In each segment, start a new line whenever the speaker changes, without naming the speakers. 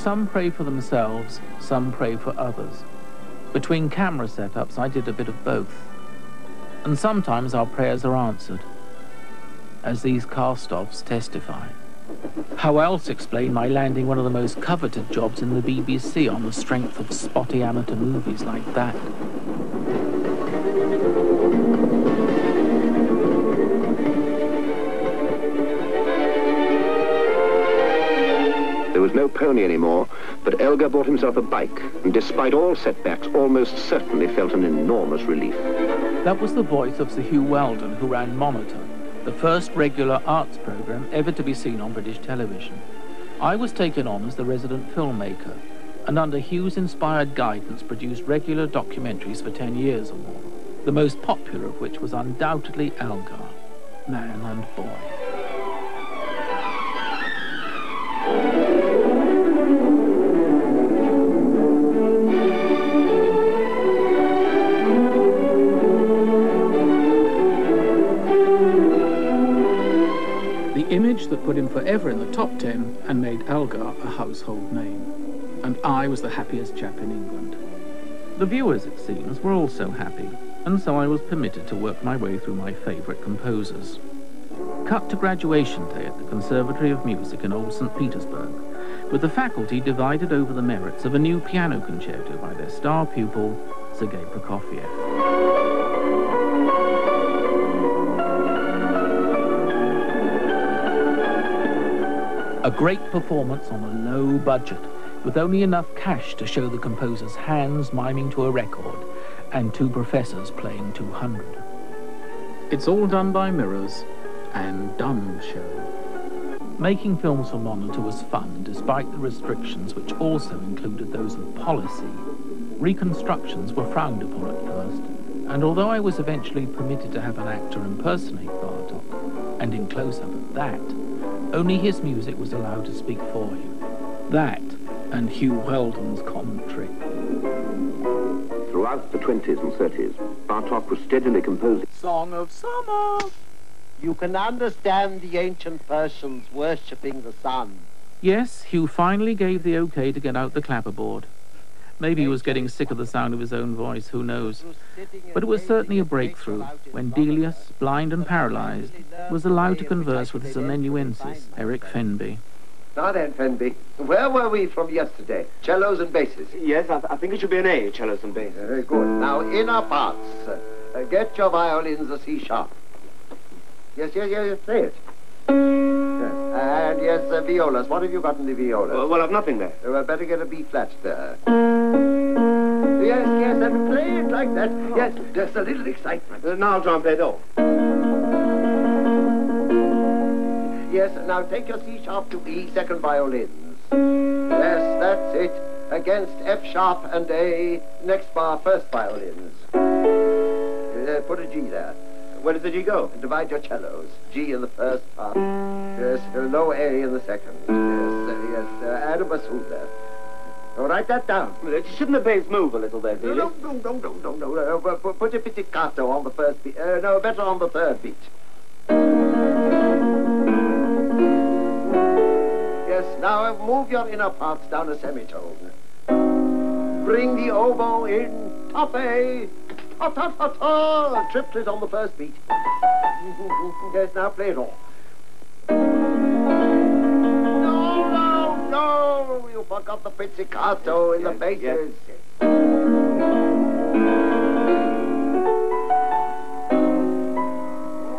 some pray for themselves, some pray for others. Between camera setups, I did a bit of both. And sometimes our prayers are answered, as these cast-offs testify. How else explain my landing one of the most coveted jobs in the BBC on the strength of spotty amateur movies like that?
Was no pony anymore, but Elgar bought himself a bike, and despite all setbacks, almost certainly felt an enormous relief.
That was the voice of Sir Huw Wheldon, who ran Monitor, the first regular arts programme ever to be seen on British television. I was taken on as the resident filmmaker, and under Huw's inspired guidance produced regular documentaries for 10 years or more, the most popular of which was undoubtedly Elgar, Man and Boy. Put him forever in the top 10 and made Elgar a household name. And I was the happiest chap in England. The viewers, it seems, were also happy, and so I was permitted to work my way through my favourite composers. Cut to graduation day at the Conservatory of Music in Old St. Petersburg, with the faculty divided over the merits of a new piano concerto by their star pupil, Sergei Prokofiev. A great performance on a low budget, with only enough cash to show the composer's hands miming to a record and two professors playing 200. It's all done by mirrors and dumb show. Making films for Monitor was fun, despite the restrictions which also included those of policy. Reconstructions were frowned upon at first, and although I was eventually permitted to have an actor impersonate Bartok, and in close-up at that, only his music was allowed to speak for him. That, and Huw Wheldon's commentary.
Throughout the 20s and 30s, Bartok was steadily composing.
Song of Summer!
You can understand the ancient Persians worshipping the sun.
Yes, Hugh finally gave the okay to get out the clapperboard. Maybe he was getting sick of the sound of his own voice, who knows. But it was certainly a breakthrough when Delius, blind and paralyzed, was allowed to converse with his amanuensis, Eric Fenby.
Now then, Fenby, where were we from yesterday? Cellos and basses.
Yes, I, I think it should be an A, cellos and basses.
Very good. Now, inner parts. Uh, get your violins a C sharp. Yes, yes, yes, yes, play it. Yes. And yes, uh, violas. What have you got in the violas?
Well, well, I've nothing there.
Uh, well, better get a B flat there. Yes, yes, and play it like that. Yes, just a little excitement.
Uh, now I'll try and play it all.
Yes, now take your C sharp to E, second violins. Yes, that's it. Against F sharp and A, next bar, first violins. Uh, put a G there.
Where does the G go?
Divide your cellos. G in the first part. Yes, uh, low A in the second. Yes, uh, yes, uh, add a bassoon there. Now, write that down.
Shouldn't the bass move a little there,
No, no, no, no, no, no. no. Uh, put, a pizzicato on the first beat. Uh, no, better on the third beat. Yes, now uh, move your inner parts down a semitone. Bring the oboe in. Top A. Ta ta ta ta. Triplet on the first beat. yes, now play it all. No, no. You forgot the pizzicato in the basses.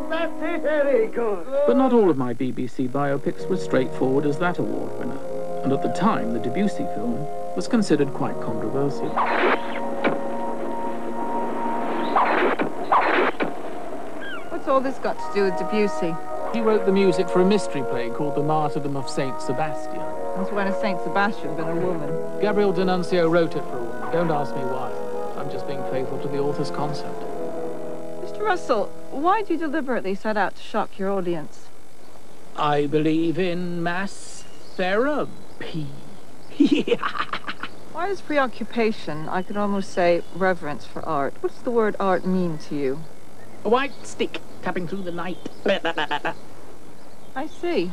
That's it, very good.
But not all of my BBC biopics were straightforward as that award winner. And at the time, the Debussy film was considered quite controversial.
What's all this got to do with Debussy?
He wrote the music for a mystery play called The Martyrdom of Saint Sebastian.
Since when has Saint Sebastian been a woman?
Gabriel D'Annunzio wrote it for a woman. Don't ask me why. I'm just being faithful to the author's concept.
Mr. Russell, why do you deliberately set out to shock your audience?
I believe in mass therapy.
Why is preoccupation, I could almost say reverence for art? What does the word art mean to you?
A white stick tapping through the night.
I see.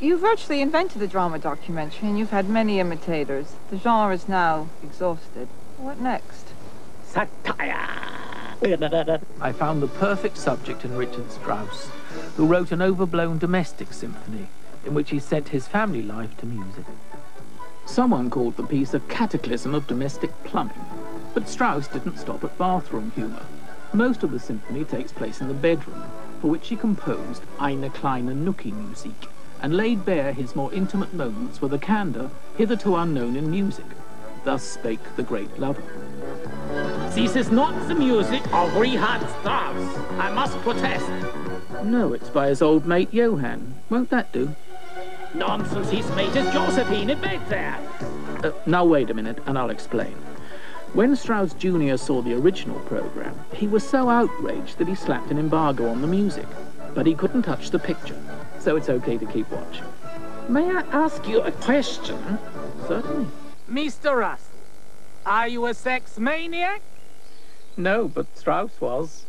You virtually invented the drama documentary, and you've had many imitators. The genre is now exhausted. What next?
Satire!
I found the perfect subject in Richard Strauss, who wrote an overblown domestic symphony in which he set his family life to music.
Someone called the piece a cataclysm of domestic plumbing, but Strauss didn't stop at bathroom humour. Most of the symphony takes place in the bedroom, for which he composed Eine kleine Nuki Musik, and laid bare his more intimate moments with a candour hitherto unknown in music. Thus spake the great lover.
This is not the music of Richard Strauss. I must protest.
No, it's by his old mate Johann. Won't that do?
Nonsense, his mate is Josephine in bed there.
Uh, now wait a minute, and I'll explain. When Strauss Jr. saw the original program, he was so outraged that he slapped an embargo on the music. But he couldn't touch the picture, so it's okay to keep watching.
May I ask you a question?
Certainly.
Mr. Russell, are you a sex maniac?
No, but Strauss was.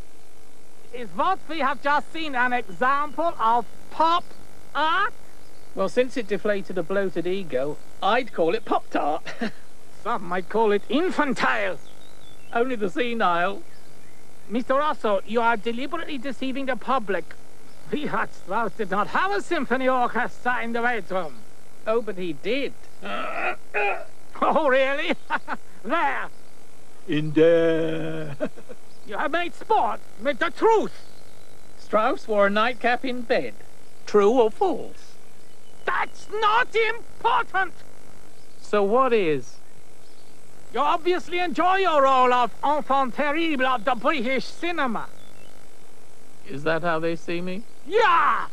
Is what we have just seen an example of pop art?
Well, since it deflated a bloated ego, I'd call it Pop Tart.
Some might call it infantile.
Only the senile.
Mr. Russell, you are deliberately deceiving the public. Richard Strauss did not have a symphony orchestra in the bedroom.
Oh, but he did.
Oh, really? there.
In there.
You have made sport with the truth.
Strauss wore a nightcap in bed. True or false?
That's not important.
So what is?
You obviously enjoy your role of enfant terrible of the British cinema.
Is that how they see me?
Yeah!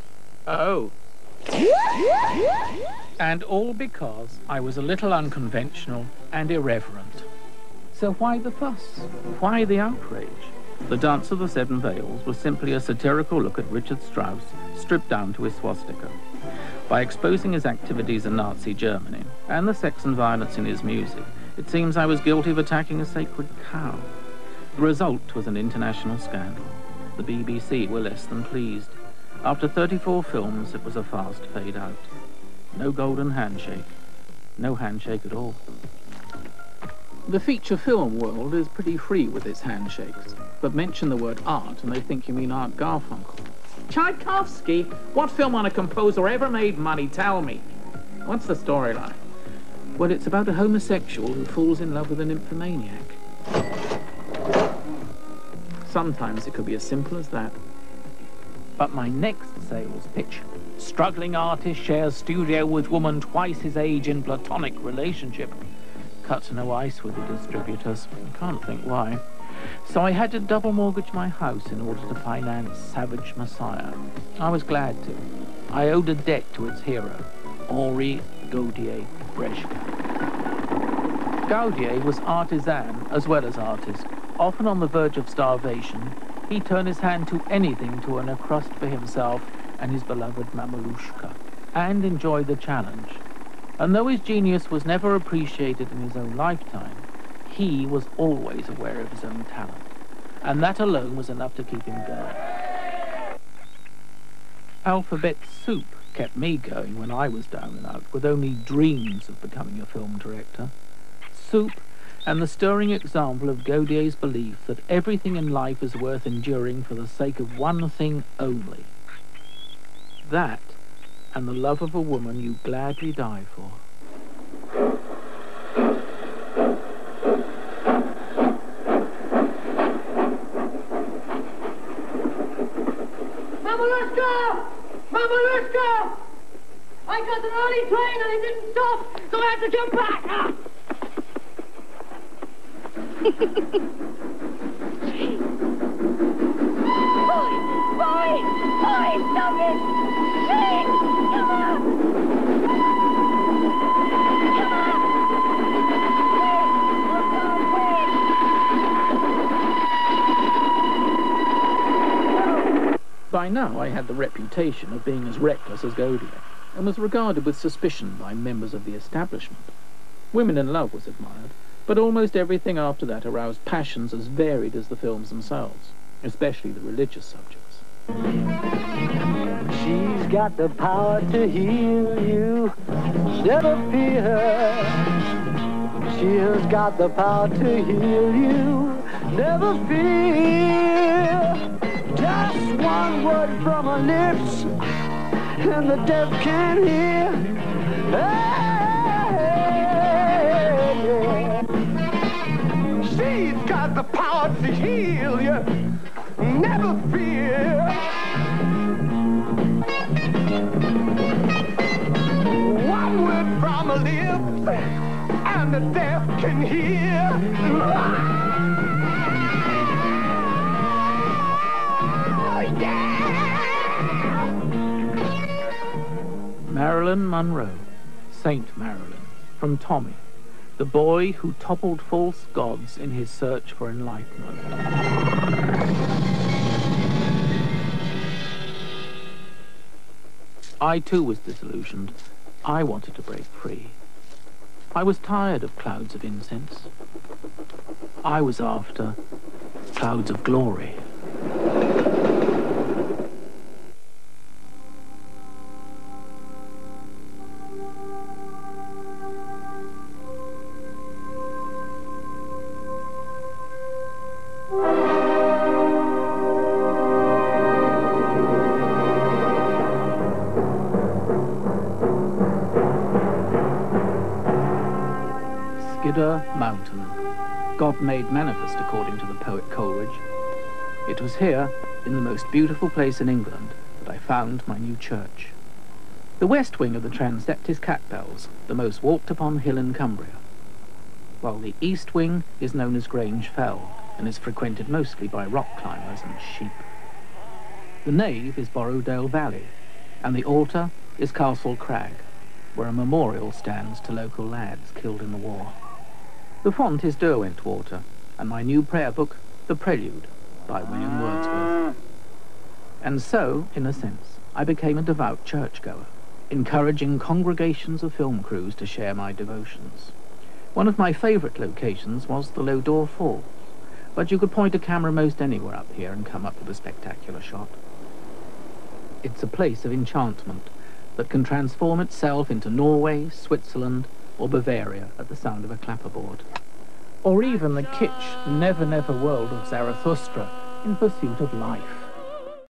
Oh.
And all because I was a little unconventional and irreverent. So why the fuss? Why the outrage?
The Dance of the Seven Veils was simply a satirical look at Richard Strauss, stripped down to his swastika. By exposing his activities in Nazi Germany and the sex and violence in his music, it seems I was guilty of attacking a sacred cow. The result was an international scandal. The BBC were less than pleased. After 34 films, it was a fast fade out. No golden handshake. No handshake at all. The feature film world is pretty free with its handshakes, but mention the word art and they think you mean Art Garfunkel. Tchaikovsky? What film on a composer ever made money? Tell me. What's the storyline? Well, it's about a homosexual who falls in love with an nymphomaniac. Sometimes it could be as simple as that.
But my next sales pitch, struggling artist shares studio with woman twice his age in platonic relationship, cut no ice with the distributors. Can't think why. So I had to double mortgage my house in order to finance Savage Messiah. I was glad to. I owed a debt to its hero, Henri Gaudier Brzeska. Gaudier was artisan as well as artist. Often on the verge of starvation, he turned his hand to anything to earn a crust for himself and his beloved Mamalushka, and enjoy the challenge. And though his genius was never appreciated in his own lifetime, he was always aware of his own talent, and that alone was enough to keep him going. Alphabet soup kept me going when I was down and out, with only dreams of becoming a film director. Soup and the stirring example of Gaudier's belief that everything in life is worth enduring for the sake of one thing only. That and the love of a woman you gladly die for.
Mamalushka! Mamalushka! I got an early train and it didn't stop, so I had to jump back. Ah!
By now, I had the reputation of being as reckless as Gaudier, and was regarded with suspicion by members of the establishment. Women in Love was admired, but almost everything after that aroused passions as varied as the films themselves, especially the religious subjects.
She's got the power to heal you. Never fear. She has got the power to heal you. Never fear. Just one word from her lips, and the deaf can hear. Hey, power to heal you. Never fear. One word from her lips, and the deaf can hear.
Marilyn Monroe, Saint Marilyn, from Tommy, the boy who toppled false gods in his search for enlightenment. I too was disillusioned. I wanted to break free. I was tired of clouds of incense. I was after clouds of glory. Skiddaw Mountain, God made manifest according to the poet Coleridge. It was here, in the most beautiful place in England, that I found my new church. The west wing of the transept is Catbells, the most walked upon hill in Cumbria, while the east wing is known as Grange Fell and is frequented mostly by rock climbers and sheep. The nave is Borrowdale Valley, and the altar is Castle Crag, where a memorial stands to local lads killed in the war. The font is Derwent Water, and my new prayer book, The Prelude, by William Wordsworth. And so, in a sense, I became a devout churchgoer, encouraging congregations of film crews to share my devotions. One of my favourite locations was the Lodore Falls, but you could point a camera most anywhere up here and come up with a spectacular shot. It's a place of enchantment that can transform itself into Norway, Switzerland, or Bavaria at the sound of a clapperboard. Or even the kitsch, never never world of Zarathustra in pursuit of life.